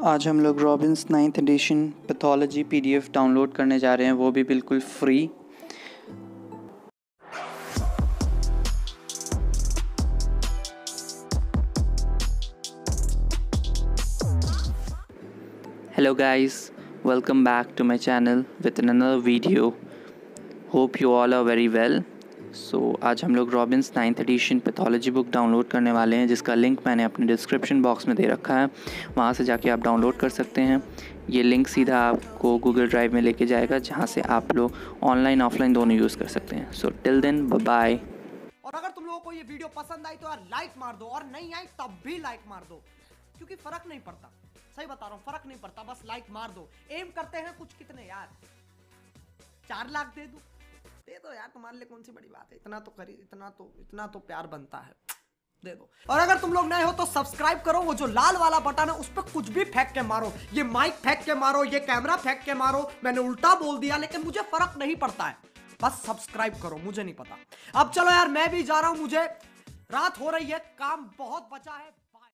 आज हम लोग Robbins ninth edition pathology PDF download करने जा रहे हैं, वो भी बिल्कुल free hello guys welcome back to my channel with another video hope you all are very well so so, आज हम लोग Robbins ninth edition pathology book download करने वाले हैं जिसका लिंक मैंने अपने डिस्क्रिप्शन बॉक्स में दे रखा है। वहाँ से जाके आप डाउनलोड कर सकते हैं। ये लिंक सीधा आपको गूगल ड्राइव में लेके जाएगा जहाँ से आप लोग ऑनलाइन ऑफलाइन दोनों यूज़ कर सकते हैं। सो टिल देन बाय और अगर तुम लोगों को ये वीडियो पसंद आई तो यार लाइक मार दो और नहीं आई तब भी लाइक मार दो। क्योंकि फ़र्क नहीं पड़ता। सही बता रहा हूँ फ़र्क नहीं पड़ता बस लाइक मार दो। एम करते हैं कुछ कितने यार? चार लाख दे दो। दे दो यार, तुम्हारे लिए कौन सी बड़ी बात है? इतना तो करी इतना तो इतना तो प्यार बनता है। दे दो। और अगर तुम लोग नए हो तो सब्सक्राइब करो, वो जो लाल वाला बटन है, उस पर कुछ भी फेंक के मारो। ये माइक फेंक के मारो, ये कैमरा फेंक के मारो, मैंने उल्टा बोल दिया, लेकिन मुझे फ़र्क नहीं पड़ता है। बस सब्सक्राइब करो, मुझे नहीं पता। अब चलो यार, मैं भी जा रहा हूँ, मुझे रात हो रही है, काम बहुत बचा है।